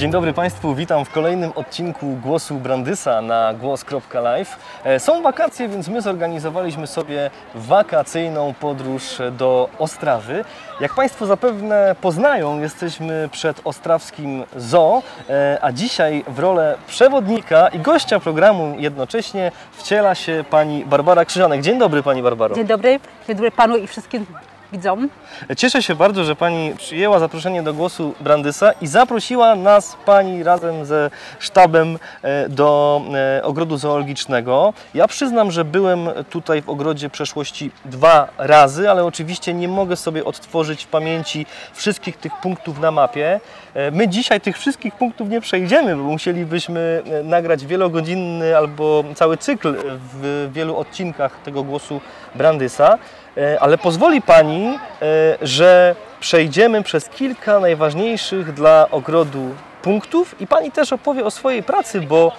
Dzień dobry Państwu, witam w kolejnym odcinku Głosu Brandysa na głos.live. E, Są wakacje, więc my zorganizowaliśmy sobie wakacyjną podróż do Ostrawy. Jak Państwo zapewne poznają, jesteśmy przed ostrawskim zoo, e, a dzisiaj w rolę przewodnika i gościa programu jednocześnie wciela się Pani Barbara Krzyżanek. Dzień dobry Pani Barbaro. Dzień dobry, dzień dobry Panu i wszystkim widzom. Cieszę się bardzo, że Pani przyjęła zaproszenie do głosu Brandysa i zaprosiła nas Pani razem ze sztabem e, do e, ogrodu zoologicznego. Ja przyznam, że byłem tutaj w ogrodzie przeszłości dwa razy, ale oczywiście nie mogę sobie odtworzyć w pamięci wszystkich tych punktów na mapie. E, My dzisiaj tych wszystkich punktów nie przejdziemy, bo musielibyśmy nagrać wielogodzinny albo cały cykl w wielu odcinkach tego głosu Brandysa. E, ale pozwoli Pani, e, że przejdziemy przez kilka najważniejszych dla ogrodu punktów i Pani też opowie o swojej pracy, bo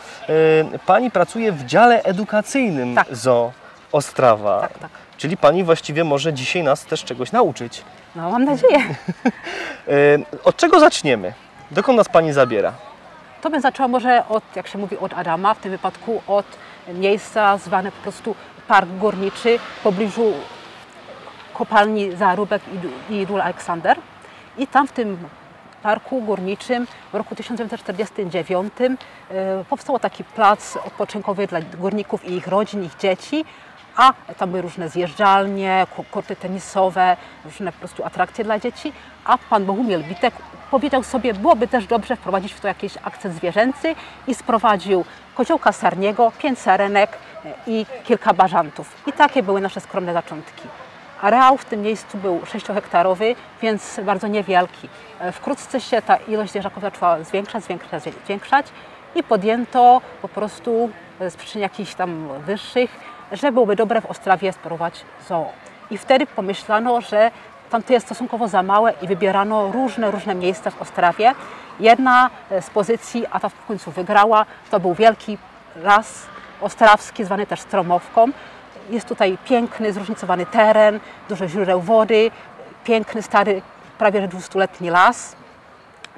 e, Pani pracuje w dziale edukacyjnym Tak. ZOO Ostrawa. Tak, tak. Czyli Pani właściwie może dzisiaj nas też czegoś nauczyć. No mam nadzieję. Od czego zaczniemy? Dokąd nas Pani zabiera? To bym zaczęła może od, jak się mówi, od Adama, w tym wypadku od miejsca zwane po prostu Park Górniczy w pobliżu kopalni Zarubek i, i Aleksander. I tam w tym parku górniczym w roku 1949 e, powstał taki plac odpoczynkowy dla górników i ich rodzin, ich dzieci, a tam były różne zjeżdżalnie, ko- korty tenisowe, różne po prostu atrakcje dla dzieci, a pan Bogumił Witek powiedział sobie, byłoby też dobrze wprowadzić w to jakiś akcent zwierzęcy i sprowadził koziołka sarniego, pięć sarenek e, i kilka bażantów. I takie były nasze skromne zaczątki. Areał w tym miejscu był 6-hektarowy, więc bardzo niewielki. E, Wkrótce się ta ilość zwierzaków zaczęła zwiększać, zwiększać, zwiększać i podjęto po prostu e, z przyczyn jakichś tam wyższych, że byłoby dobre w Ostrawie sprowadzić zoo. I wtedy pomyślano, że tam to jest stosunkowo za małe i wybierano różne, różne miejsca w Ostrawie. Jedna e, z pozycji, a ta w końcu wygrała, to był wielki las ostrawski, zwany też Stromowką. Jest tutaj piękny, zróżnicowany teren, dużo źródeł wody, piękny, stary, prawie że 200-letni las.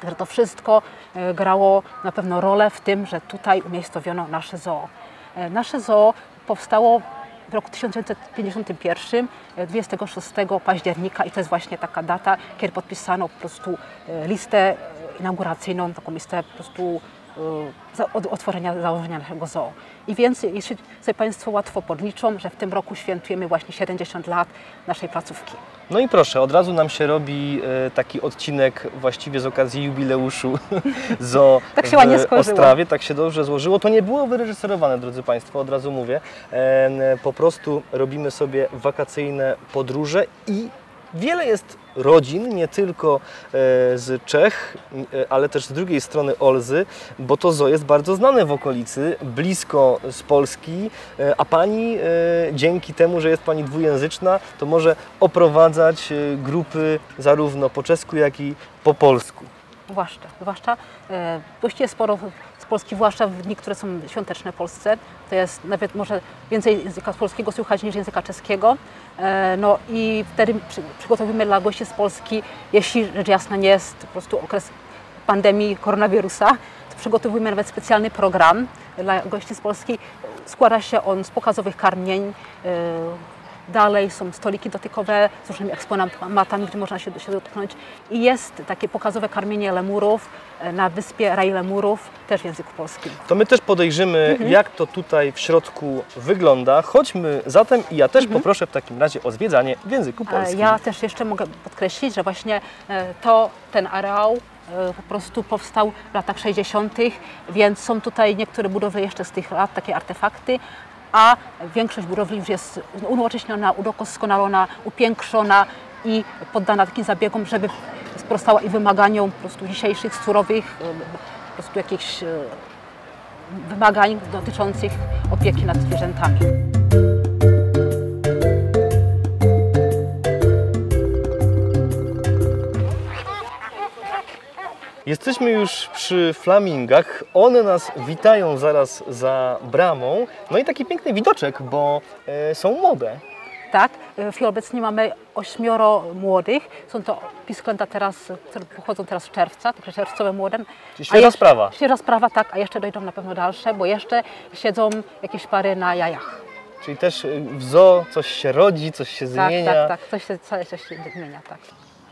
Także to wszystko e, grało na pewno rolę w tym, że tutaj umiejscowiono nasze zoo. E, Nasze zoo powstało w roku 1951, e, 26 października i to jest właśnie taka data, kiedy podpisano po prostu e, listę e, inauguracyjną, taką listę po prostu e, od otworzenia, założenia naszego zoo. I więc, jeśli sobie Państwo łatwo podliczą, że w tym roku świętujemy właśnie 70 lat naszej placówki. No i proszę, od razu nam się robi e, taki odcinek właściwie z okazji jubileuszu ZO Tak się w. Ostrawie. Tak się dobrze złożyło. To nie było wyreżyserowane, drodzy Państwo, od razu mówię. E, Po prostu robimy sobie wakacyjne podróże i wiele jest rodzin, nie tylko e, z Czech, e, ale też z drugiej strony Olzy, bo to zoo jest bardzo znane w okolicy, blisko z Polski, e, a Pani dzięki temu, że jest Pani dwujęzyczna, to może oprowadzać grupy zarówno po czesku, jak i po polsku. Zwłaszcza, zwłaszcza e, właściwie sporo z Polski, zwłaszcza w dni, które są świąteczne w Polsce. To jest nawet może więcej języka polskiego słychać niż języka czeskiego. E, no i wtedy przy, przygotowujemy dla gości z Polski, jeśli rzecz jasna nie jest po prostu okres pandemii koronawirusa, to przygotowujemy nawet specjalny program dla gości z Polski. Składa się on z pokazowych karmień, e, Dalej są stoliki dotykowe z różnymi eksponatami, gdzie można się, się dotknąć. I jest takie pokazowe karmienie lemurów e, na wyspie Raj Lemurów, też w języku polskim. To my też podejrzymy, Mhm. jak to tutaj w środku wygląda. Chodźmy zatem i ja też poproszę w takim razie o zwiedzanie w języku Mhm. E, polskim. Ja też jeszcze mogę podkreślić, że właśnie e, to, ten areał po prostu powstał w latach 60., więc są tutaj niektóre budowle jeszcze z tych lat, takie artefakty, a większość budowli już jest unowocześniona, udoskonalona, upiększona i poddana takim zabiegom, żeby sprostała i wymaganiom po prostu dzisiejszych surowych e, po prostu jakichś e, wymagań dotyczących opieki nad zwierzętami. Jesteśmy już przy flamingach. One nas witają zaraz za bramą. No i taki piękny widoczek, bo e, są młode. Tak, w chwili obecnie mamy ośmioro młodych. Są to pisklęta teraz, które pochodzą teraz z czerwca, także czerwcowe młode. Czyli A świeża sprawa. Świeża sprawa, tak, a jeszcze dojdą na pewno dalsze, bo jeszcze siedzą jakieś pary na jajach. Czyli też y, w zoo coś się rodzi, coś się Tak, zmienia. tak, tak, coś się, coś się zmienia, tak.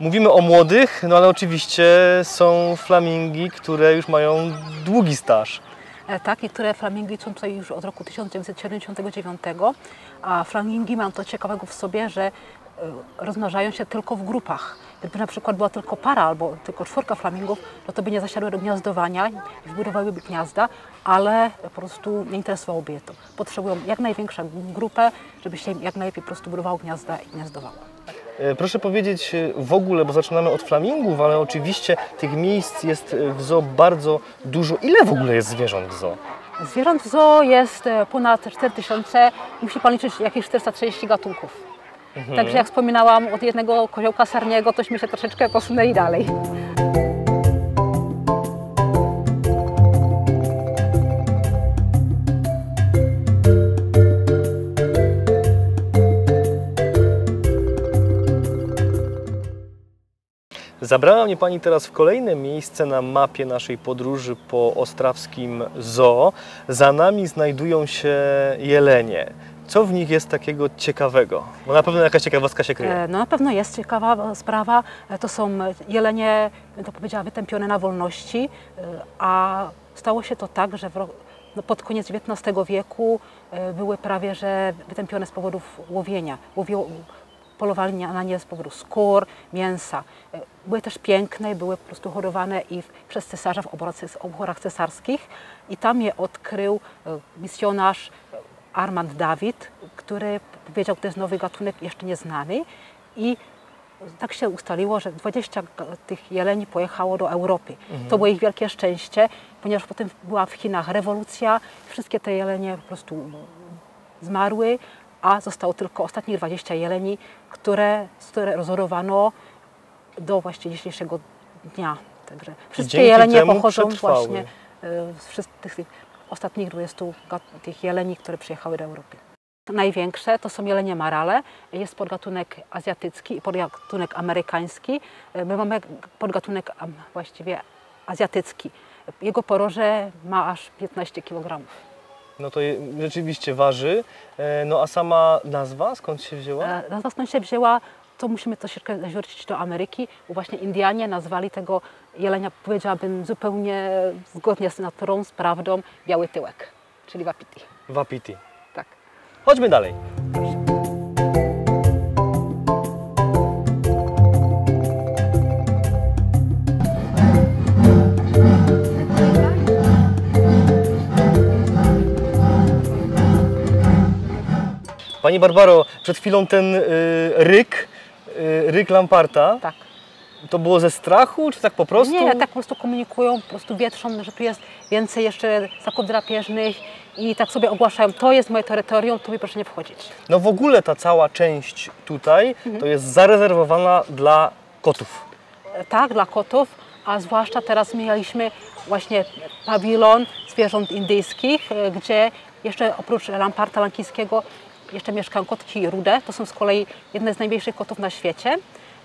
Mówimy o młodych, no ale oczywiście są flamingi, które już mają długi staż. E, Tak, niektóre flamingi są tutaj już od roku 1979, a flamingi mają to ciekawego w sobie, że e, rozmnażają się tylko w grupach. Gdyby na przykład była tylko para albo tylko czwórka flamingów, no to by nie zasiadły do gniazdowania wybudowałyby gniazda, ale po prostu nie interesowałoby je to. Potrzebują jak największą grupę, żeby się jak najlepiej po prostu budowało gniazda i gniazdowało. E, Proszę powiedzieć y, w ogóle, bo zaczynamy od flamingów, ale oczywiście tych miejsc jest y, w zoo bardzo dużo. Ile w ogóle jest zwierząt w zoo? Zwierząt w zoo jest e, ponad 4000 i musi Pan liczyć jakieś 430 gatunków. Także jak wspominałam, od jednego koziołka sarniego tośmy się troszeczkę posunęli dalej. Zabrała mnie Pani teraz w kolejne miejsce na mapie naszej podróży po ostrawskim zoo. Za nami znajdują się jelenie. Co w nich jest takiego ciekawego? Bo na pewno jakaś ciekawostka się kryje. E, No na pewno jest ciekawa sprawa. E, To są jelenie, to powiedziała, wytępione na wolności, e, a stało się to tak, że no pod koniec XIX wieku były prawie że wytępione z powodów łowienia. Łowiło, polowali na nie z powodu skór, mięsa. E, Były też piękne, były po prostu hodowane i przez cesarza w oborach- oborach cesarskich i tam je odkrył e, misjonarz Armand Dawid, który powiedział, to jest nowy gatunek jeszcze nieznany i tak się ustaliło, że 20 ga- tych jeleni pojechało do Europy. To było ich wielkie szczęście, ponieważ potem była w Chinach rewolucja, wszystkie te jelenie po prostu zmarły, a zostało tylko ostatnich 20 jeleni, które, z które rozorowano do właśnie dzisiejszego dnia. Także wszystkie Dzięki jelenie pochodzą przetrwały. właśnie e, z wszystkich tych ostatnich 20 gat- tych jeleni, które przyjechały do Europy. Największe to są jelenie marale. Jest podgatunek azjatycki i podgatunek amerykański. E, My mamy podgatunek właściwie azjatycki. Jego poroże ma aż 15 kg. No to rzeczywiście waży. E, No a sama nazwa skąd się wzięła? E, Nazwa skąd się wzięła, to musimy troszeczkę zwrócić do Ameryki, bo właśnie Indianie nazwali tego jelenia, powiedziałabym, zupełnie zgodnie z naturą, z prawdą, biały tyłek, czyli wapiti. Wapiti. Tak. Chodźmy dalej. Pani Barbaro, przed chwilą ten y, ryk, y, ryk Lamparta, tak. to było ze strachu, czy tak po prostu? Nie, tak po prostu komunikują, po prostu wietrzą, że tu jest więcej jeszcze ssaków drapieżnych i tak sobie ogłaszają, to jest moje terytorium, tu mi proszę nie wchodzić. No w ogóle ta cała część tutaj to jest zarezerwowana dla kotów. E, Tak, dla kotów, a zwłaszcza teraz mieliśmy właśnie pawilon zwierząt indyjskich, e, gdzie jeszcze oprócz lamparta lankijskiego jeszcze mieszkają kotki rude. To są z kolei jedne z najmniejszych kotów na świecie.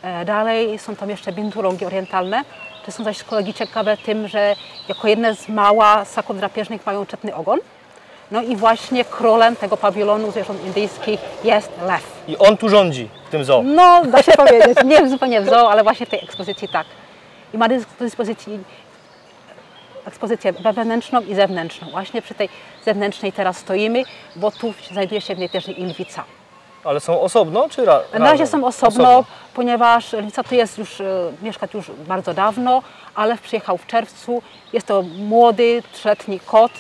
E, Dalej są tam jeszcze bindulongi orientalne. To są zaś z kolei ciekawe tym, że jako jedne z mała ssaków drapieżnych mają czepny ogon. No i właśnie królem tego pawilonu zwierząt indyjskich jest lew. I on tu rządzi w tym zoo. No, da się powiedzieć. Nie zupełnie w zoo, ale właśnie w tej ekspozycji tak. I ma do dyspozycji ekspozycję wewnętrzną i zewnętrzną. Właśnie przy tej zewnętrznej teraz stoimy, bo tu znajduje się w niej też lwica. Ale są osobno, czy ra- Na razie razem? są osobno, ponieważ lwica tu jest już, e, mieszka tu już bardzo dawno, ale przyjechał w czerwcu. Jest to młody, trzyletni kot,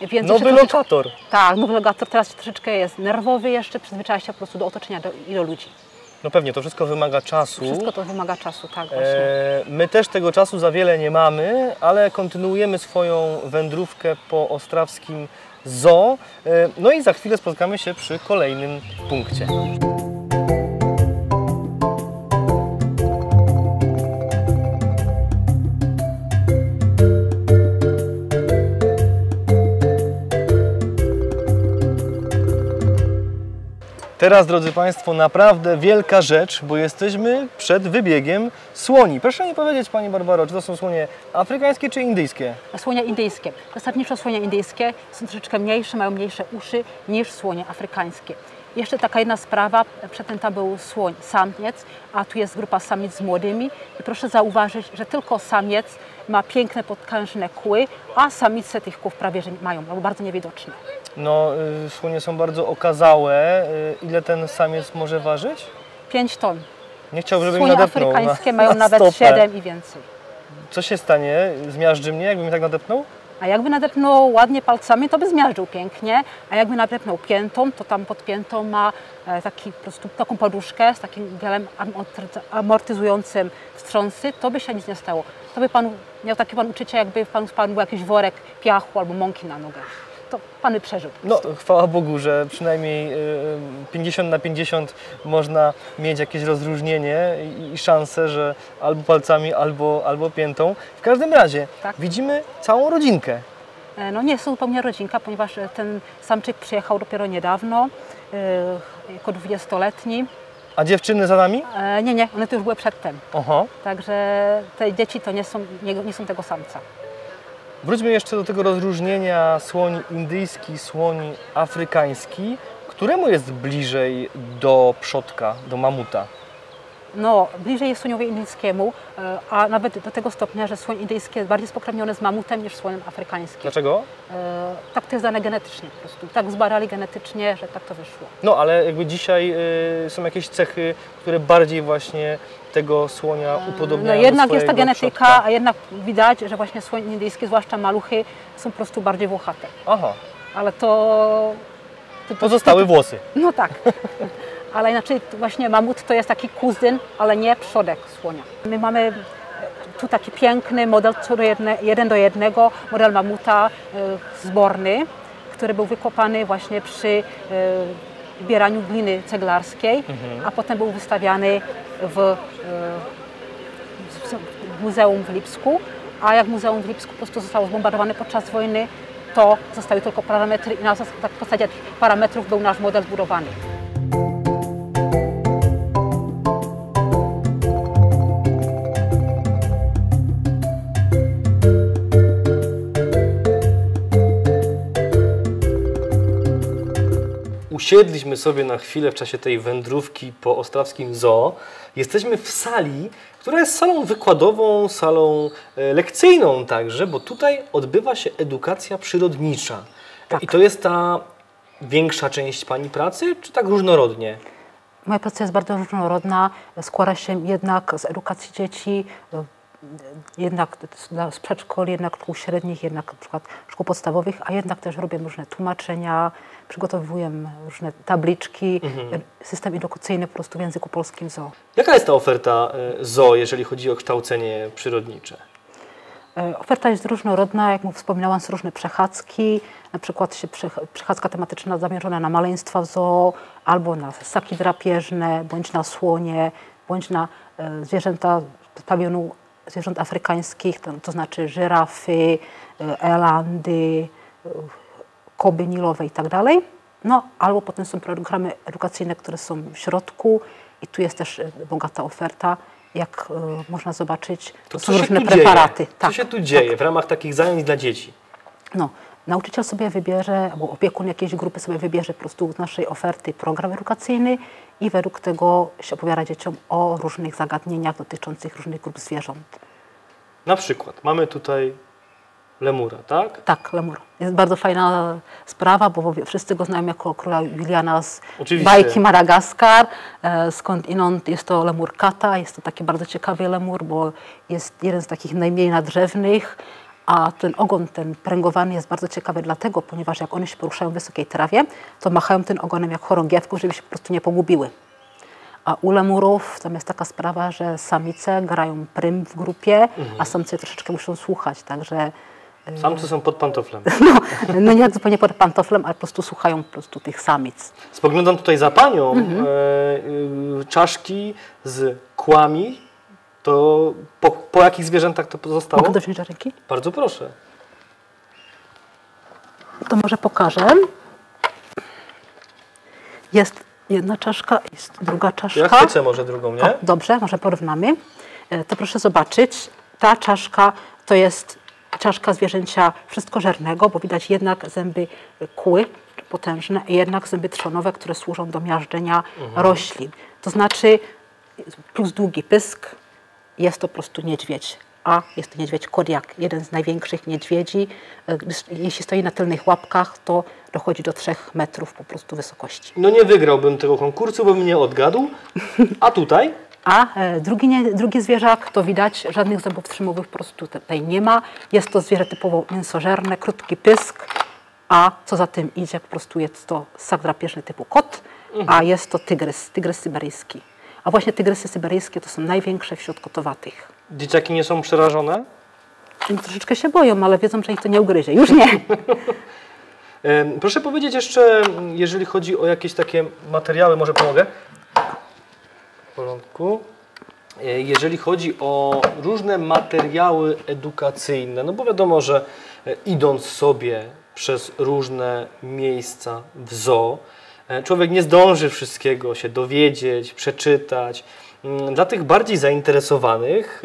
więc Nowy lokator. Tak, nowy lokator teraz troszeczkę jest nerwowy jeszcze, przyzwyczaja się po prostu do otoczenia do, i do ludzi. No pewnie, to wszystko wymaga czasu. Wszystko to wymaga czasu, tak właśnie. E, my też tego czasu za wiele nie mamy, ale kontynuujemy swoją wędrówkę po ostrawskim zoo. E, no i za chwilę spotkamy się przy kolejnym punkcie. Teraz, drodzy Państwo, naprawdę wielka rzecz, bo jesteśmy przed wybiegiem słoni. Proszę mi powiedzieć, Pani Barbaro, czy to są słonie afrykańskie czy indyjskie? Słonie indyjskie. Zasadniczo słonie indyjskie są troszeczkę mniejsze, mają mniejsze uszy niż słonie afrykańskie. Jeszcze taka jedna sprawa, przedtem tam był słoń samiec, a tu jest grupa samic z młodymi i proszę zauważyć, że tylko samiec ma piękne podkężne kły, a samice tych kłów prawie że mają, albo bardzo niewidoczne. No, y, słonie są bardzo okazałe. Y, Ile ten samiec może ważyć? 5 ton. Nie chciałbym, żeby mi Słonie nadepnął afrykańskie na, mają na nawet stopę. 7 i więcej. Co się stanie? Zmiażdży mnie, jakby mi tak nadepnął? A jakby nadepnął ładnie palcami, to by zmiażdżył pięknie, a jakby nadepnął piętą, to tam pod piętą ma e, taki, po prostu, taką poduszkę z takim gelem amorty- amortyzującym wstrząsy, to by się nic nie stało. To by pan miał takie pan uczucie, jakby pan spadł jakiś worek piachu albo mąki na nogę. To pan by przeżył. No, chwała Bogu, że przynajmniej y, 50 na 50 można mieć jakieś rozróżnienie i, szansę, że albo palcami, albo, albo piętą. W każdym razie Tak. widzimy całą rodzinkę. E, No nie to zupełnie rodzinka, ponieważ e, ten samczyk przyjechał dopiero niedawno, e, jako 20-letni. A dziewczyny za nami? E, Nie, nie, one tu już były przedtem. Oho. Także te dzieci to nie są, nie, nie są tego samca. Wróćmy jeszcze do tego rozróżnienia słoni indyjski, słoni afrykański. Któremu jest bliżej do przodka, do mamuta? No, bliżej jest słoniowi indyjskiemu, e, a nawet do tego stopnia, że słoń indyjski jest bardziej spokrewniony z mamutem niż słoniem afrykańskim. Dlaczego? E, Tak to jest dane genetycznie po prostu. Tak zbarali genetycznie, że tak to wyszło. No, ale jakby dzisiaj y, są jakieś cechy, które bardziej właśnie tego słonia No upodobniają jednak do jest ta genetyka, przodka. a jednak widać, że właśnie słoń indyjski, zwłaszcza maluchy, są po prostu bardziej włochate. Aha, Ale to... to, to pozostały włosy. No tak. Ale inaczej właśnie mamut to jest taki kuzyn, ale nie przodek słonia. My mamy tu taki piękny model jedne, jeden do jednego, model mamuta e, zborny, który był wykopany właśnie przy e, zbieraniu gliny ceglarskiej, a potem był wystawiany w, e, w muzeum w Lipsku. A jak muzeum w Lipsku po prostu zostało zbombardowane podczas wojny, to zostały tylko parametry i na zas- tak w podstawie tych parametrów był nasz model zbudowany. Usiedliśmy sobie na chwilę w czasie tej wędrówki po ostrawskim zoo. Jesteśmy w sali, która jest salą wykładową, salą e, lekcyjną także, bo tutaj odbywa się edukacja przyrodnicza. Tak. I to jest ta większa część Pani pracy, czy tak różnorodnie? Moja praca jest bardzo różnorodna, składa się jednak z edukacji dzieci, jednak z- przedszkoli, jednak szkół średnich, jednak na przykład szkół podstawowych, a jednak też robię różne tłumaczenia, przygotowuję różne tabliczki, e, system edukacyjny po prostu w języku polskim zoo. Jaka jest ta oferta e, zoo, jeżeli chodzi o kształcenie przyrodnicze? E, Oferta jest różnorodna, jak mu wspominałam, są różne przechadzki, na przykład przechadzka tematyczna zamierzona na maleństwa zoo, albo na ssaki drapieżne, bądź na słonie, bądź na e, zwierzęta z pawionu zwierząt afrykańskich, to, to znaczy żyrafy, e, elandy, e, koby nilowe i tak dalej. No, albo potem są programy edukacyjne, które są w środku i tu jest też e, bogata oferta. Jak można zobaczyć, to, są różne preparaty. Dzieje? Co się tu dzieje w ramach takich zajęć dla dzieci? No, nauczyciel sobie wybierze, albo opiekun jakiejś grupy sobie wybierze po prostu z naszej oferty program edukacyjny i według tego się opowiada dzieciom o różnych zagadnieniach dotyczących różnych grup zwierząt. Na przykład mamy tutaj lemura, tak? Tak, lemur. Jest bardzo fajna sprawa, bo wszyscy go znają jako króla Juliana z Oczywiście. bajki Madagaskar. E, Skąd inąd jest to lemur kata. Jest to taki bardzo ciekawy lemur, bo jest jeden z takich najmniej nadrzewnych, a ten ogon, ten pręgowany jest bardzo ciekawy dlatego, ponieważ jak one się poruszają w wysokiej trawie, to machają tym ogonem jak chorągiewką, żeby się po prostu nie pogubiły. A u lemurów tam jest taka sprawa, że samice grają prym w grupie, a samce troszeczkę muszą słuchać, także Samce są pod pantoflem. no, no nie zupełnie pod pantoflem, ale po prostu słuchają po prostu tych samic. Spoglądam tutaj za panią. Mhm. E, y, czaszki z kłami. To po, po jakich zwierzętach to pozostało? Mogę do ręki? Bardzo proszę. To może pokażę. Jest jedna czaszka, jest druga czaszka. Ja chwycę może drugą, nie? O, dobrze, może porównamy. E, To proszę zobaczyć, ta czaszka to jest czaszka zwierzęcia wszystkożernego, bo widać jednak zęby kły potężne i jednak zęby trzonowe, które służą do miażdżenia roślin. To znaczy plus długi pysk, jest to po prostu niedźwiedź. A jest to niedźwiedź Kodiak, jeden z największych niedźwiedzi. E, Jeśli stoi na tylnych łapkach, to dochodzi do 3 metrów po prostu wysokości. No nie wygrałbym tego konkursu, bo bym nie odgadł. A tutaj? A e, drugi, nie, drugi zwierzak, to widać, żadnych zębów trzymowych po prostu tutaj nie ma. Jest to zwierzę typowo mięsożerne, krótki pysk, a co za tym idzie, po prostu jest to ssak drapieżny typu kot, a jest to tygrys, tygrys syberyjski. A właśnie tygrysy syberyjskie to są największe wśród kotowatych. Dzieciaki nie są przerażone? Oni troszeczkę się boją, ale wiedzą, że ich to nie ugryzie. Już nie. Proszę powiedzieć jeszcze, jeżeli chodzi o jakieś takie materiały, może pomogę? W porządku. E, Jeżeli chodzi o różne materiały edukacyjne, no bo wiadomo, że e, idąc sobie przez różne miejsca w zoo, człowiek nie zdąży wszystkiego się dowiedzieć, przeczytać. Mm, Dla tych bardziej zainteresowanych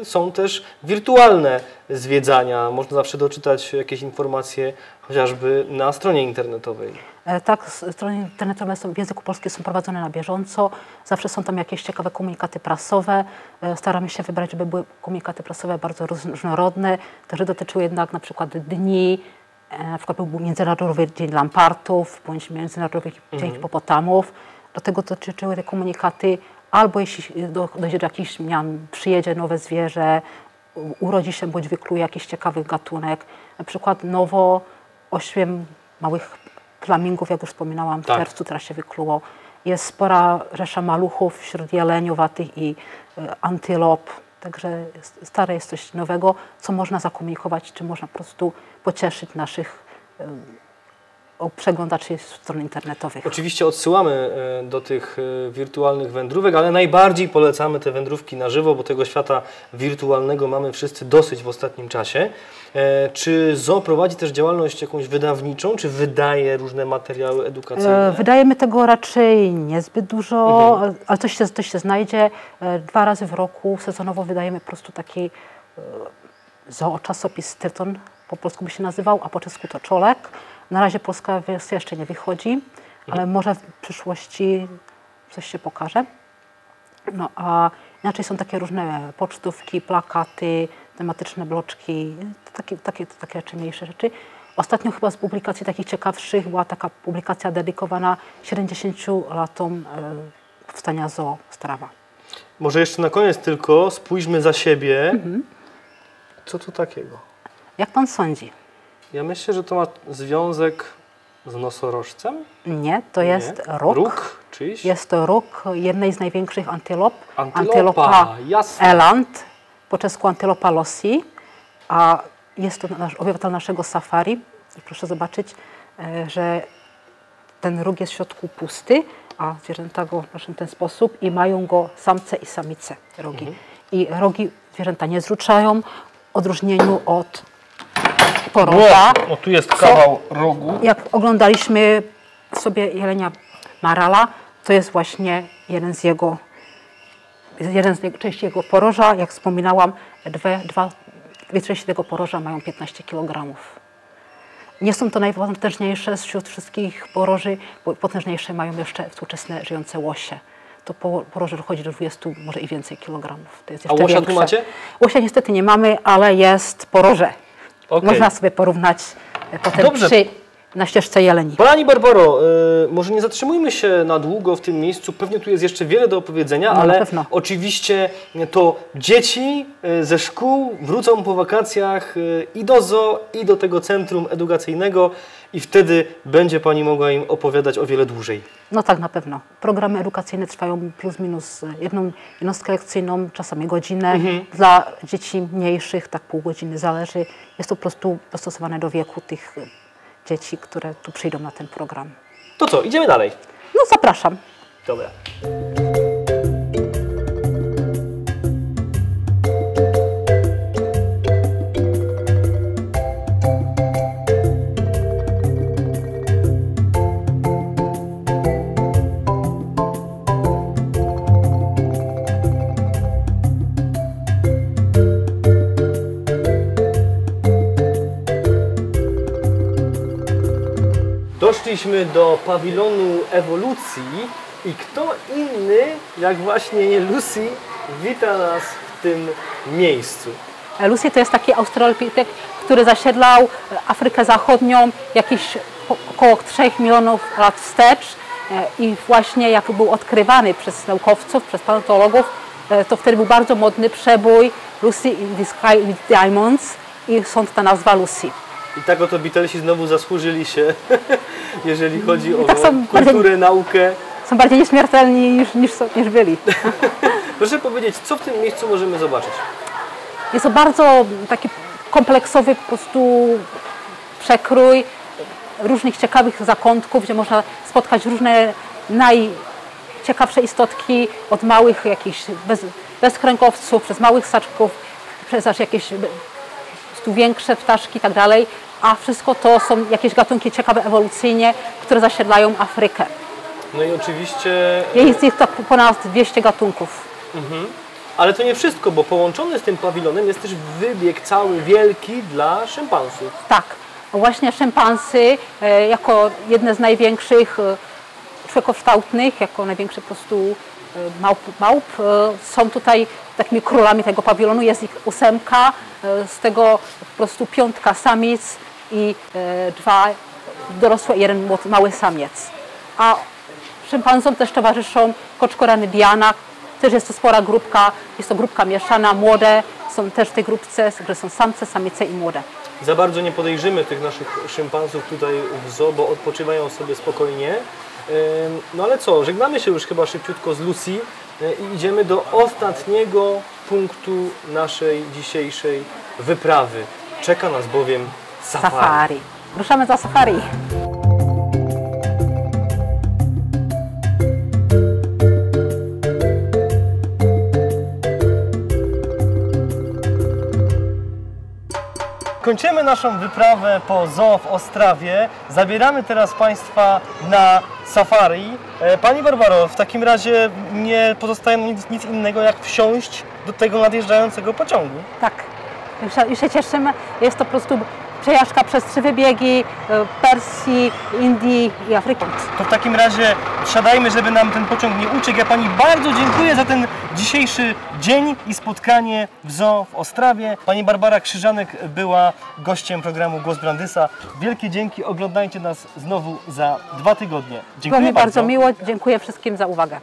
y, są też wirtualne zwiedzania. Można zawsze doczytać jakieś informacje chociażby na stronie internetowej. E, Tak, strony internetowe są, w języku polskim są prowadzone na bieżąco. Zawsze są tam jakieś ciekawe komunikaty prasowe. E, Staramy się wybrać, żeby były komunikaty prasowe bardzo róż- różnorodne, które dotyczyły jednak na przykład dni, e, na przykład był Międzynarodowy Dzień Lampartów, bądź Międzynarodowy Dzień Hipopotamów. Do tego dotyczyły te komunikaty, albo jeśli do- dojdzie do jakichś zmian, przyjedzie nowe zwierzę, urodzi się bądź wykluje jakiś ciekawy gatunek, na przykład nowo ośmiu małych flamingów, jak już wspominałam, w Tak. czerwcu teraz się wykluło. Jest spora rzesza maluchów wśród jeleniowatych i e, antylop. Także stare jest coś nowego, co można zakomunikować, czy można po prostu pocieszyć naszych o przeglądaczy stron internetowych. Oczywiście odsyłamy e, do tych e, wirtualnych wędrówek, ale najbardziej polecamy te wędrówki na żywo, bo tego świata wirtualnego mamy wszyscy dosyć w ostatnim czasie. E, Czy ZO prowadzi też działalność jakąś wydawniczą, czy wydaje różne materiały edukacyjne? Wydajemy tego raczej niezbyt dużo, ale coś się, coś się znajdzie. Dwa razy w roku sezonowo wydajemy po prostu taki e, zooczasopisy Tyton, po polsku by się nazywał, a po czesku to Czolek. Na razie polska wersja jeszcze nie wychodzi, ale może w przyszłości coś się pokaże. No a inaczej są takie różne pocztówki, plakaty, tematyczne bloczki, takie, takie, takie rzeczy, mniejsze rzeczy. Ostatnio chyba z publikacji takich ciekawszych była taka publikacja dedykowana 70 latom e, powstania zoo Strawa. Może jeszcze na koniec tylko spójrzmy za siebie. Co to takiego? Jak pan sądzi? Ja myślę, że to ma związek z nosorożcem. Nie, to jest Nie? róg. Róg czyjś? Jest to róg jednej z największych antylop. Antylopa, jasne. eland, po czesku antylopa lossi, a jest to nasz obywatel naszego safari. I proszę zobaczyć, e, że ten róg jest w środku pusty, a zwierzęta go noszą w ten sposób i mają go samce i samice rogi. I rogi zwierzęta nie zrzucają, w odróżnieniu od poroża. O, tu jest Co? kawał rogu. Jak oglądaliśmy sobie jelenia Marala, to jest właśnie jeden z jego, jeden z jego, części jego poroża. Jak wspominałam, dwie, dwa, dwie trzecie tego poroża mają 15 kg. Nie są to najpotężniejsze wśród wszystkich poroży, bo potężniejsze mają jeszcze współczesne żyjące łosie. To po- poroże dochodzi do 20, może i więcej kilogramów. To jest A jeszcze łosia tu macie? Łosia niestety nie mamy, ale jest poroże. Okej. Można sobie porównać e, potem Dobrze. przy, na ścieżce jeleni. Pani Barbaro, y, może nie zatrzymujmy się na długo w tym miejscu. Pewnie tu jest jeszcze wiele do opowiedzenia, No, ale oczywiście to dzieci y, ze szkół wrócą po wakacjach y, i do zoo, i do tego centrum edukacyjnego i wtedy będzie Pani mogła im opowiadać o wiele dłużej. No tak, na pewno. Programy edukacyjne trwają plus minus e, jedną jednostkę lekcyjną, czasami godzinę. Mhm. Dla dzieci mniejszych tak pół godziny zależy. Jest to po prostu dostosowane do wieku tych dzieci, które tu przyjdą na ten program. To co, idziemy dalej. No zapraszam. Dobra. Przyszliśmy do pawilonu ewolucji i kto inny, jak właśnie nie Lucy, wita nas w tym miejscu. Lucy to jest taki australopitek, który zasiedlał e, Afrykę Zachodnią jakieś około 3 milionów lat wstecz E, i właśnie jak był odkrywany przez naukowców, przez paleontologów, e, to wtedy był bardzo modny przebój Lucy in the Sky with Diamonds i stąd ta nazwa Lucy. I tak oto Beatlesi znowu zasłużyli się, jeżeli chodzi o tak są kulturę, naukę. Są bardziej nieśmiertelni niż, niż, niż byli. Proszę powiedzieć, co w tym miejscu możemy zobaczyć? Jest to bardzo taki kompleksowy po prostu przekrój różnych ciekawych zakątków, gdzie można spotkać różne najciekawsze istotki od małych jakichś bez, bezkręgowców, przez małych ssaczków, przez aż jakieś prostu większe ptaszki i tak dalej, a wszystko to są jakieś gatunki ciekawe ewolucyjnie, które zasiedlają Afrykę. No i oczywiście, Jest ich tak ponad 200 gatunków. ale to nie wszystko, bo połączony z tym pawilonem jest też wybieg cały wielki dla szympansów. Tak, właśnie szympansy e, jako jedne z największych e, człowiekokształtnych, jako największe po prostu e, małp, małp są tutaj takimi królami tego pawilonu. Jest ich ósemka, z tego po prostu piątka samic i e, dwa dorosłe jeden mały samiec. A szympanzom też towarzyszą koczkorany Diana, też jest to spora grupka, jest to grupka mieszana, młode są też w tej grupce, że są samce, samice i młode. Za bardzo nie podejrzymy tych naszych szympansów tutaj w zoo, bo odpoczywają sobie spokojnie. No ale co, żegnamy się już chyba szybciutko z Lucy y, i idziemy do ostatniego punktu naszej dzisiejszej wyprawy. Czeka nas bowiem safari. Safari. Ruszamy za safari. Kończymy naszą wyprawę po zoo w Ostrawie. Zabieramy teraz Państwa na safari. E, Pani Barbaro, w takim razie nie pozostaje nic, nic innego jak wsiąść do tego nadjeżdżającego pociągu. Tak. Już Już się cieszymy. Jest to po prostu przejażdżka przez trzy wybiegi e, Persji, Indii i Afryki. To w takim razie wsiadajmy, żeby nam ten pociąg nie uciekł. Ja Pani bardzo dziękuję za ten dzisiejszy dzień i spotkanie w zoo w Ostrawie. Pani Barbara Krzyżanek była gościem programu Głos Brandysa. Wielkie dzięki, oglądajcie nas znowu za dwa tygodnie. Było Dziękuję mi bardzo miło. Dziękuję wszystkim za uwagę.